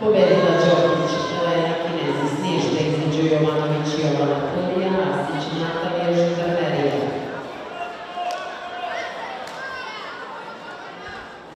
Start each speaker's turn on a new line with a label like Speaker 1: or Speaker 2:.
Speaker 1: Pobedila Đoković, Elena Kinezis, Ništa između Jovanović i Jovanović.